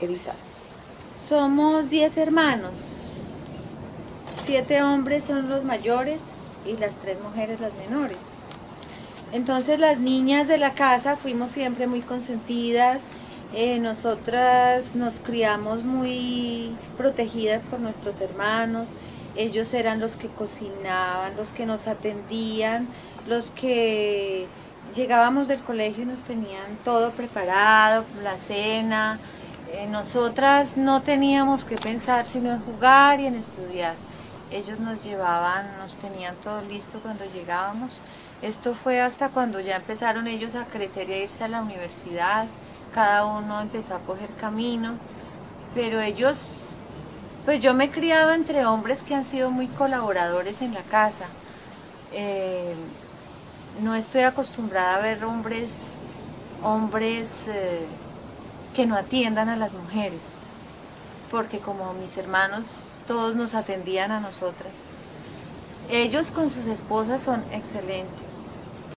Edita. Somos 10 hermanos. Siete hombres son los mayores y las tres mujeres las menores. Entonces las niñas de la casa fuimos siempre muy consentidas. eh, nosotras nos criamos muy protegidas por nuestros hermanos. Ellos eran los que cocinaban, los que nos atendían, los que llegábamos del colegio y nos tenían todo preparado, la cena. Eh, nosotras no teníamos que pensar sino en jugar y en estudiar. Ellos nos llevaban, nos tenían todo listo cuando llegábamos. Esto fue hasta cuando ya empezaron ellos a crecer y a irse a la universidad. Cada uno empezó a coger camino. Pero ellos, pues yo me criaba entre hombres que han sido muy colaboradores en la casa. Eh, no estoy acostumbrada a ver hombres, hombres eh, que no atiendan a las mujeres, porque como mis hermanos todos nos atendían a nosotras. Ellos con sus esposas son excelentes.